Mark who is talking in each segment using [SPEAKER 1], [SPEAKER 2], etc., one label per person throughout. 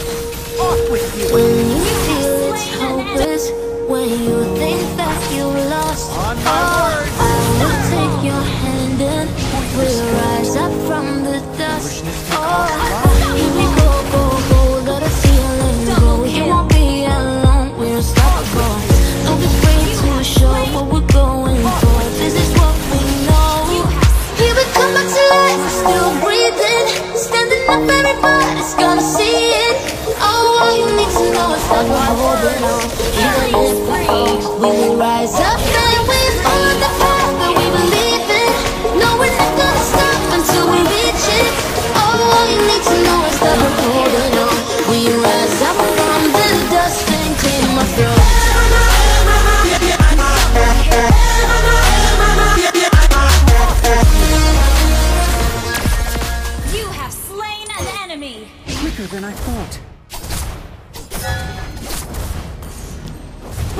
[SPEAKER 1] Off with you!
[SPEAKER 2] When you feel it's hopeless, when you think that you lost,
[SPEAKER 1] On my
[SPEAKER 2] oh,
[SPEAKER 1] word.
[SPEAKER 2] I will take your hand and we'll rise up from the dust. Oh, here we go, go, go, let the feeling go. You won't be alone, we're unstoppable. Don't be afraid to show what we're going for. This is what we know. Here we come back to life, we're still breathing, standing up, everybody's gonna see to know is that we're holding on.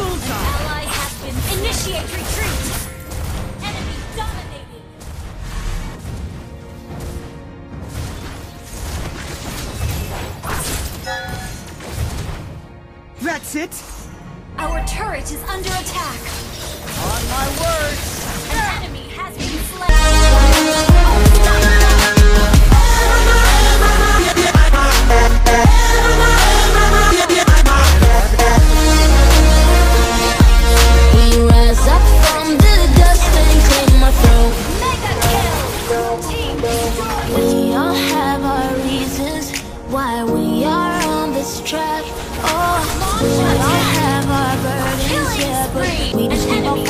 [SPEAKER 2] Bullseye! Ally has been initiate retreat. Enemy dominating. That's it! Our turret is under attack. We all have our reasons why we are on this track. Oh, we all have our burdens, yeah, but spree.